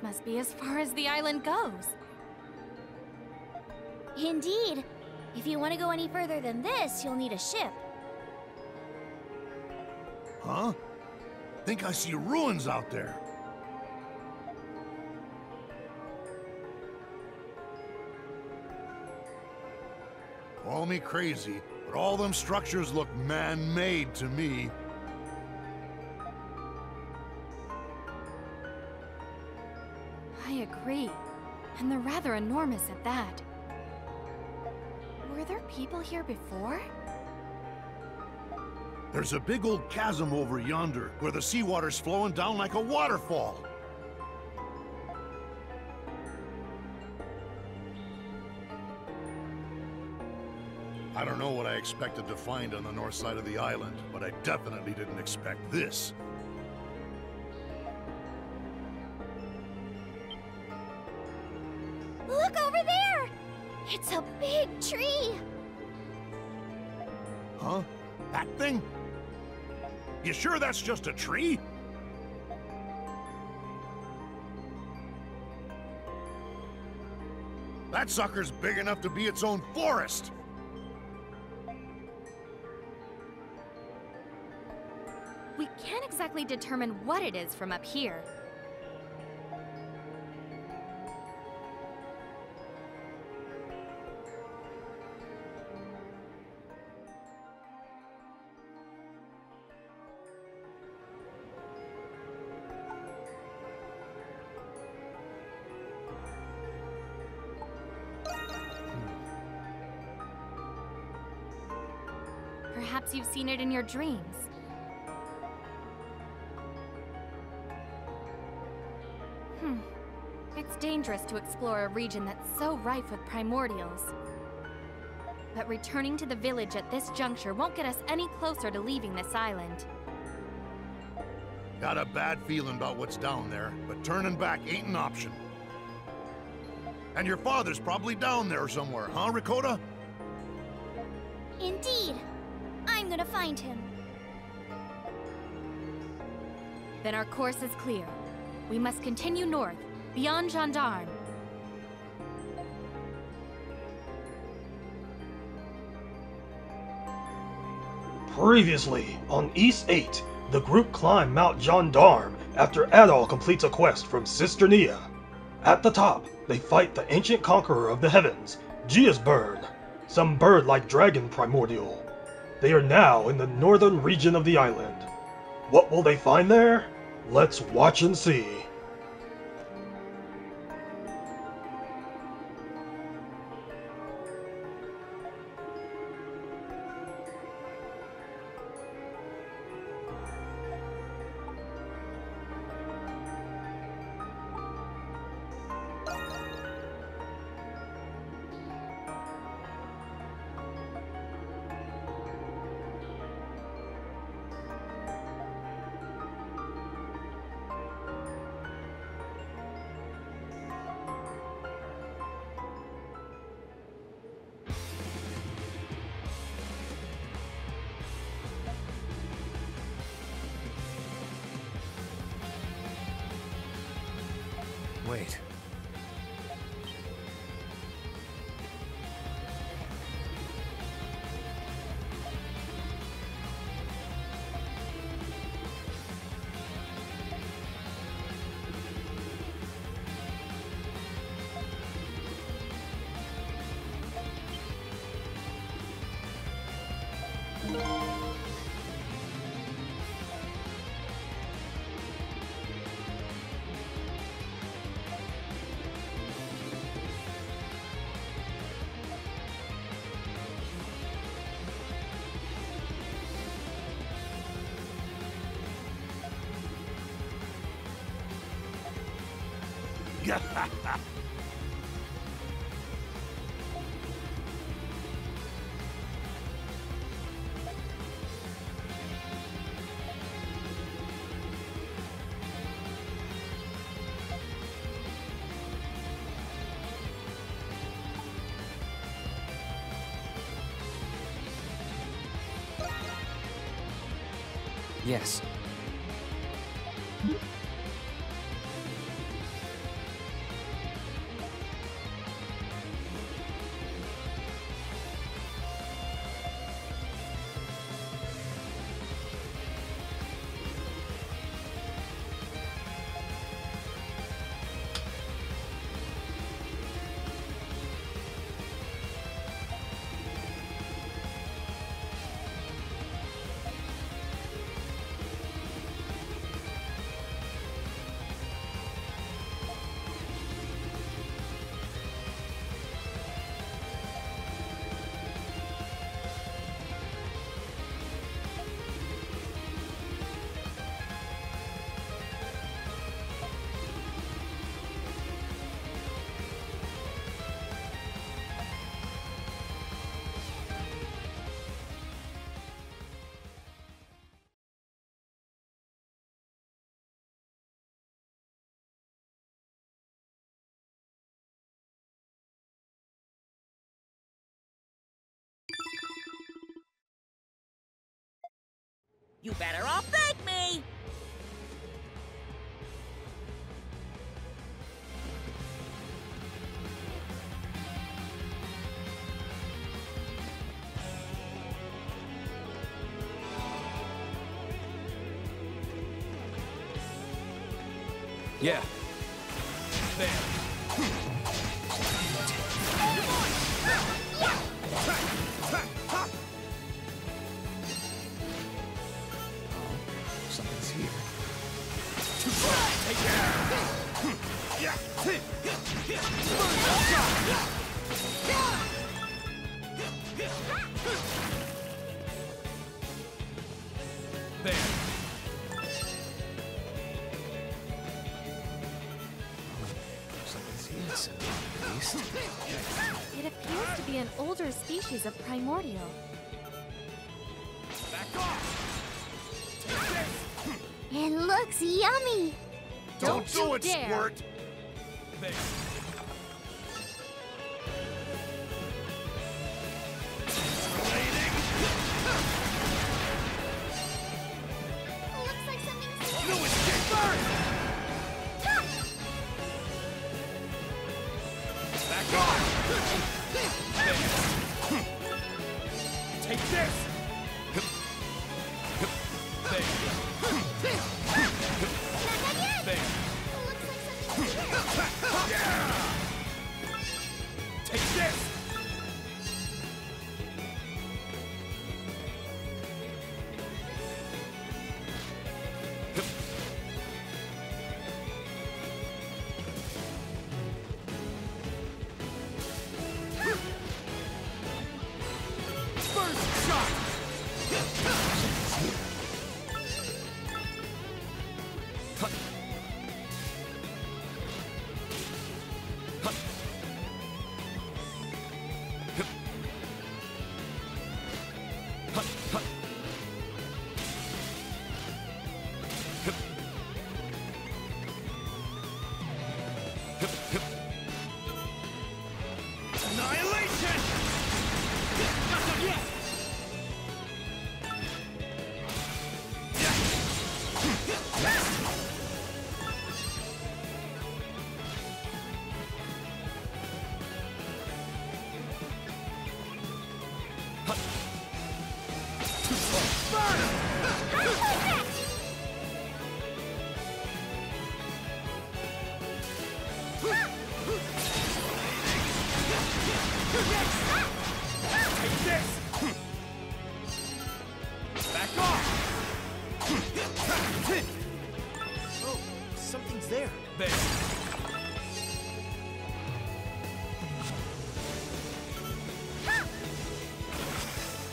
This must be as far as the island goes. Indeed. If you want to go any further than this, you'll need a ship. Huh? Think I see ruins out there. Call me crazy, but all them structures look man-made to me. And they're rather enormous at that. Were there people here before? There's a big old chasm over yonder, where the seawater's flowing down like a waterfall. I don't know what I expected to find on the north side of the island, but I definitely didn't expect this. Look over there! It's a big tree! Huh? That thing? You sure that's just a tree? That sucker's big enough to be its own forest! We can't exactly determine what it is from up here. Seen it in your dreams. Hmm. It's dangerous to explore a region that's so rife with primordials. But returning to the village at this juncture won't get us any closer to leaving this island. Got a bad feeling about what's down there, but turning back ain't an option. And your father's probably down there somewhere, huh, Ricotta? Indeed. I'm gonna find him. Then our course is clear. We must continue north, beyond Gendarme. Previously, on Ys 8, the group climb Mount Gendarme after Adol completes a quest from Sister Nia. At the top, they fight the ancient conqueror of the heavens, Geosburn, some bird-like dragon primordial. They are now in the northern region of the island. What will they find there? Let's watch and see. Wait. Yes. Yeah. You better all thank me! Yeah. There. Be an older species of primordial. Back off! Take this! It looks yummy. Don't, Don't do it, dare. Squirt! There. This!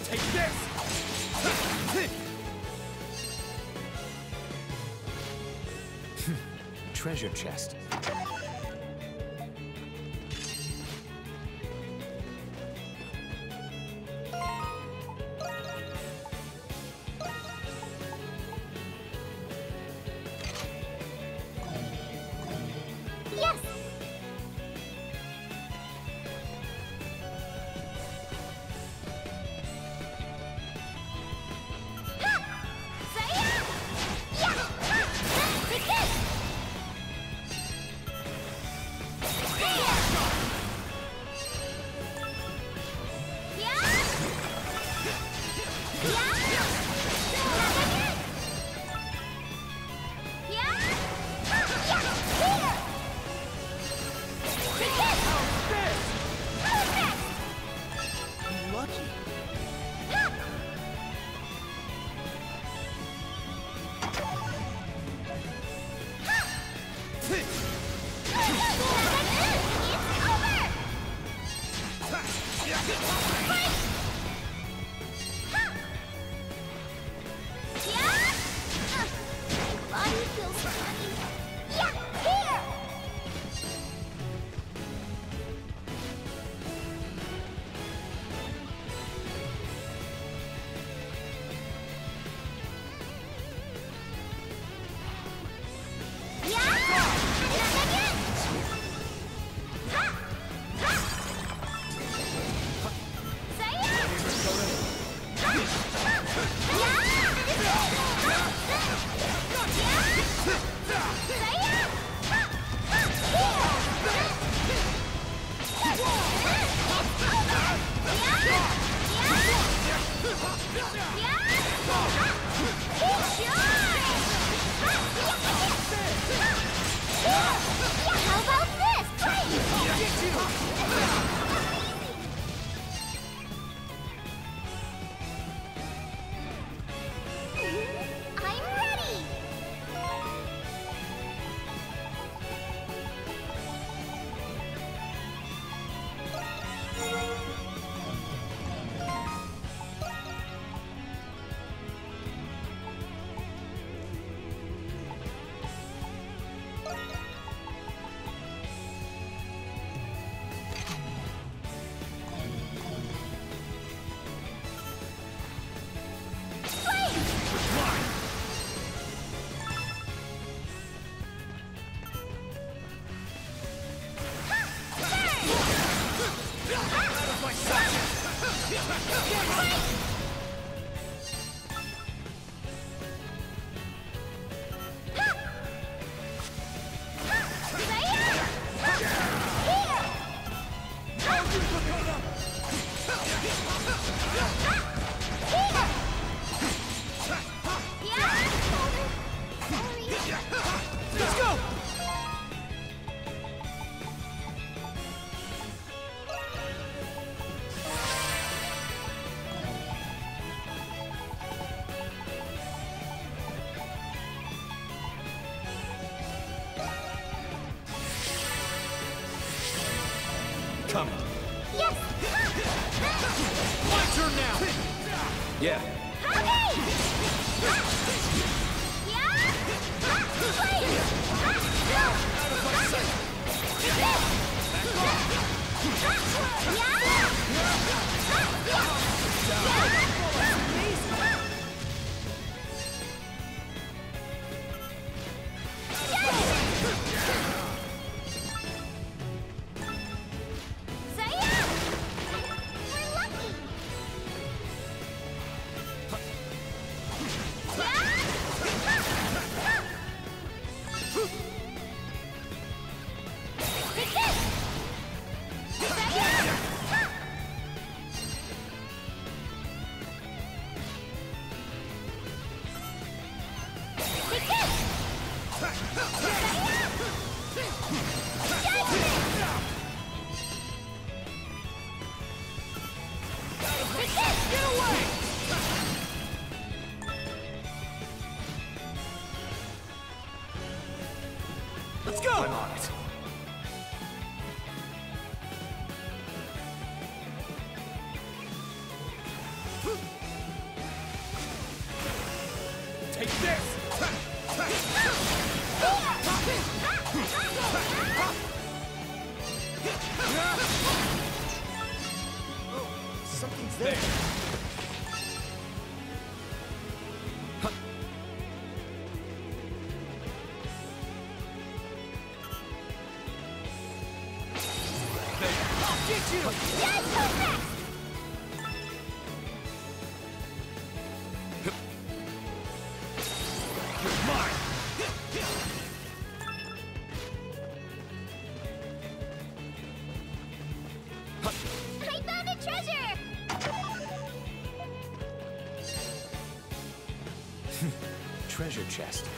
Take this! Treasure chest. Something's there. I'll Treasure chest.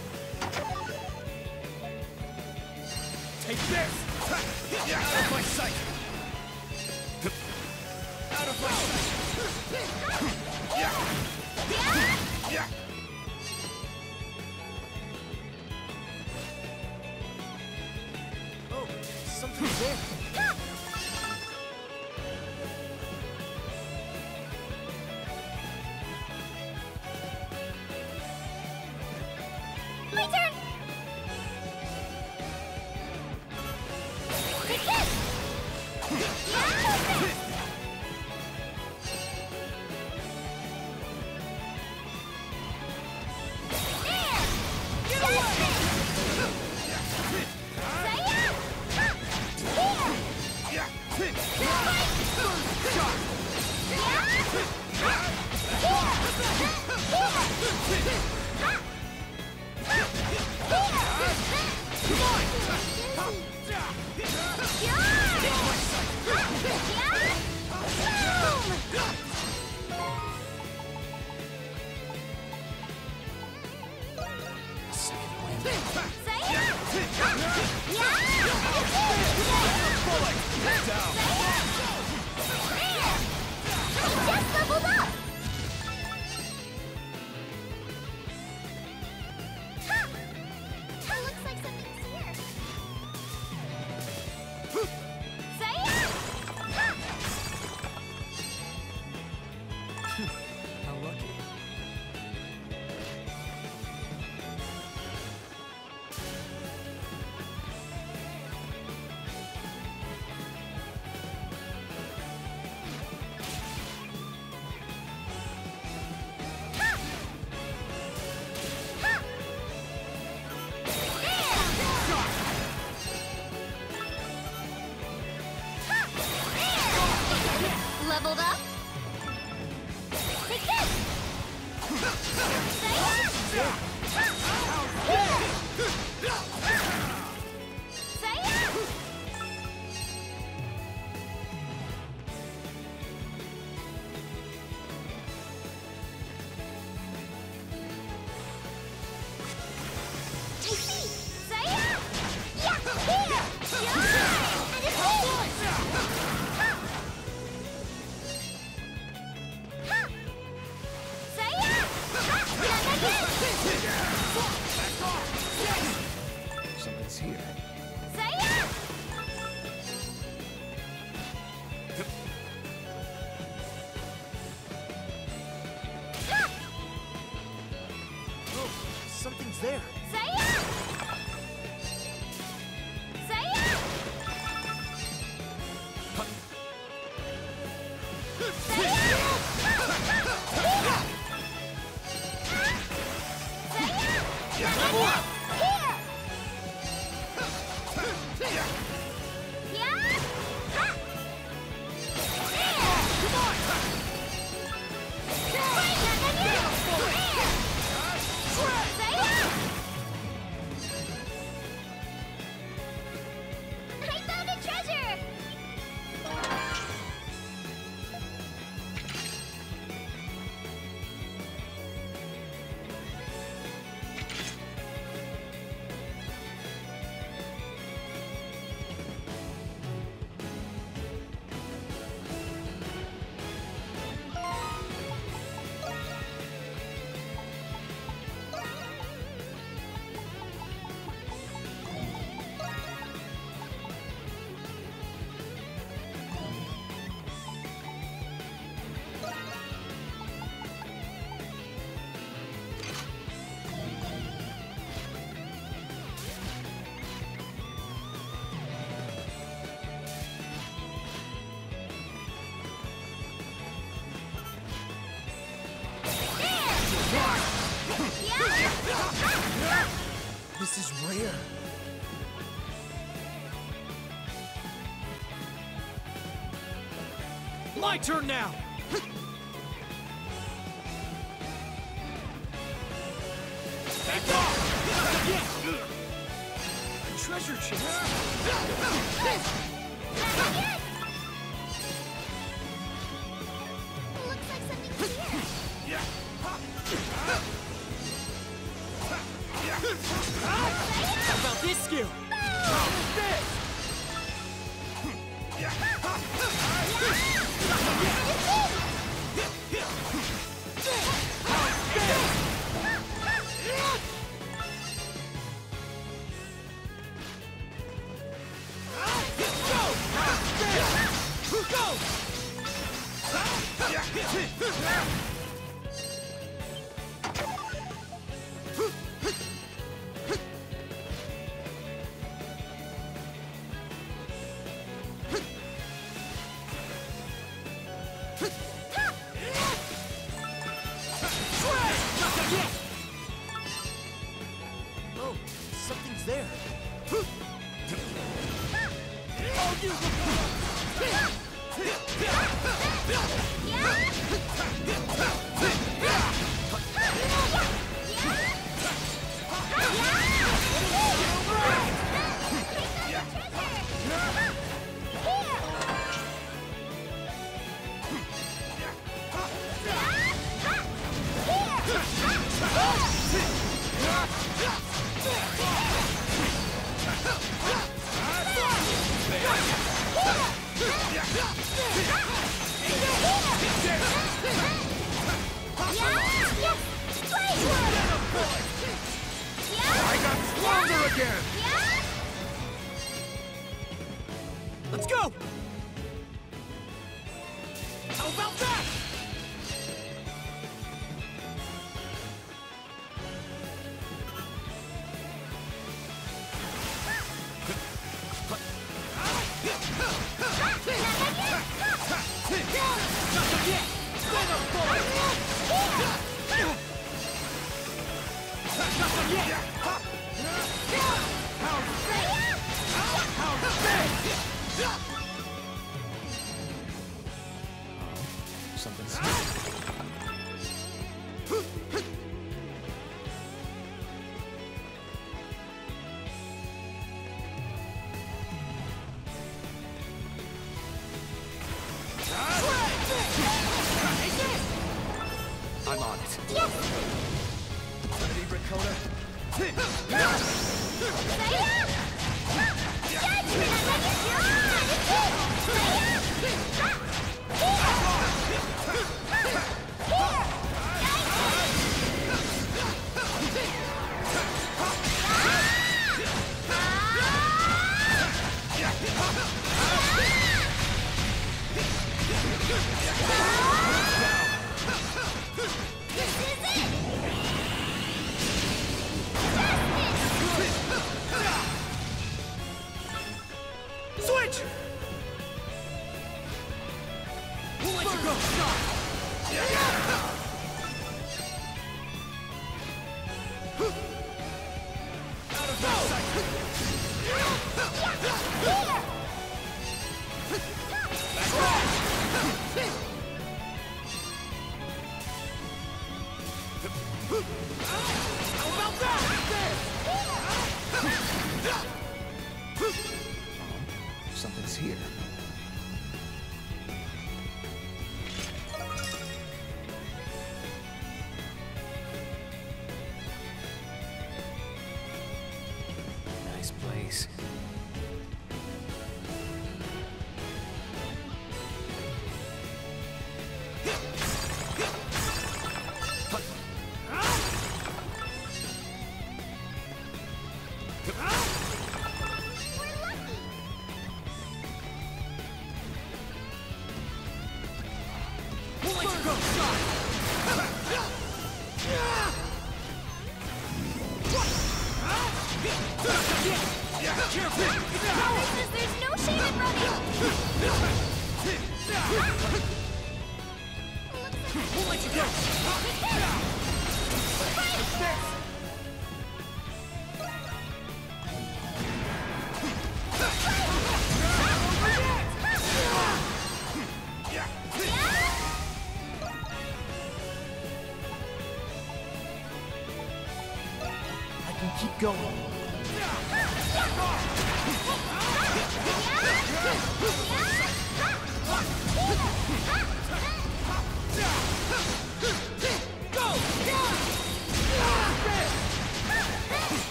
My turn now! Back off! A treasure chest! フッ。Place.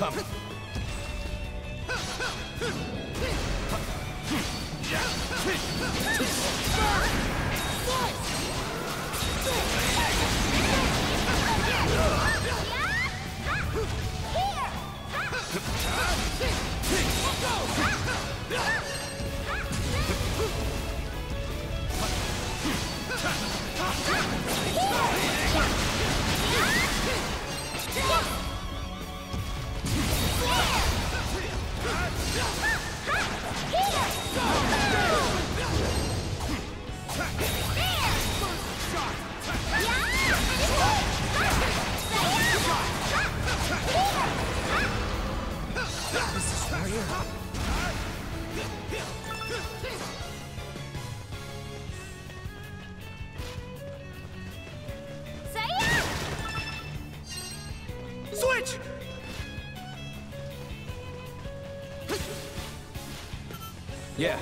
Come. Here! Yeah! you. Yeah,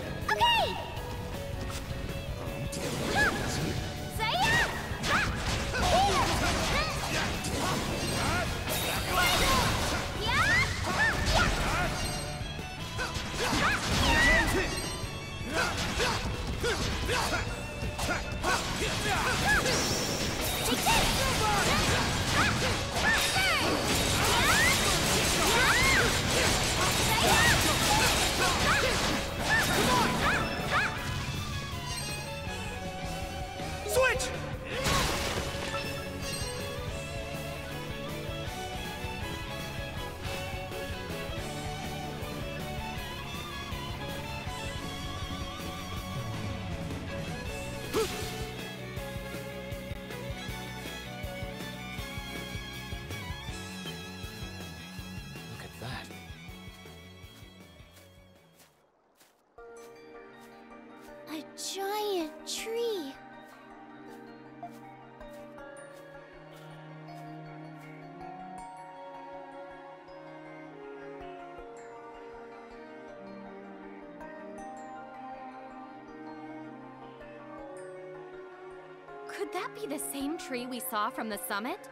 Could that be the same tree we saw from the summit?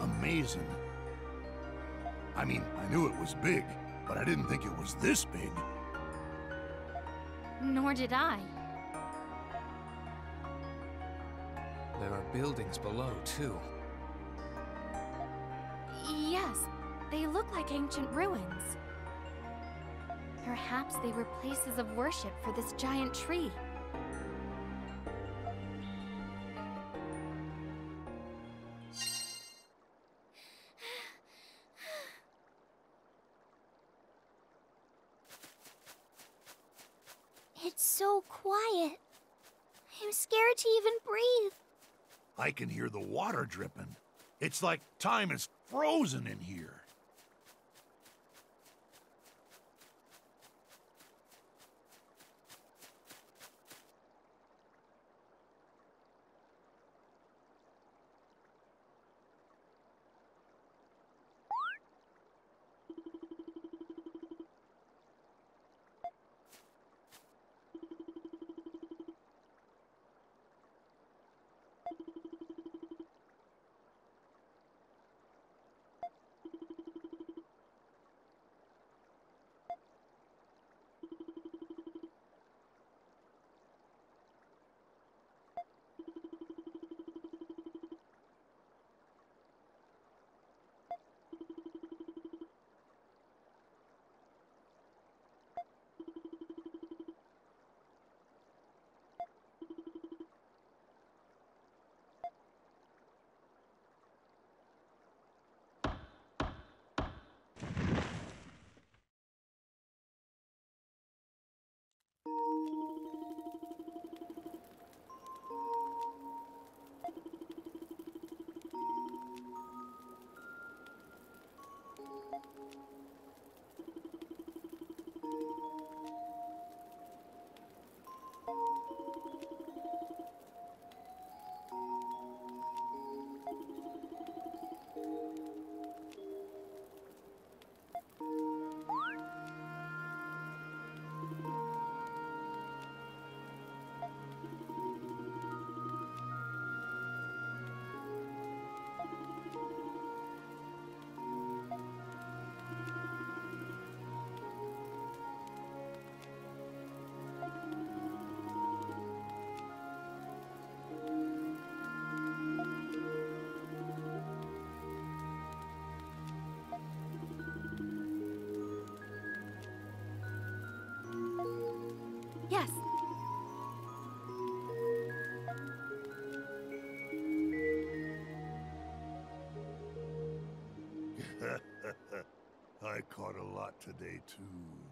Amazing. I mean, I knew it was big, but I didn't think it was this big. Nor did I. There are buildings below, too. Yes, they look like ancient ruins. Perhaps they were places of worship for this giant tree. Quiet. I'm scared to even breathe. I can hear the water dripping. It's like time is frozen in here. Today, too.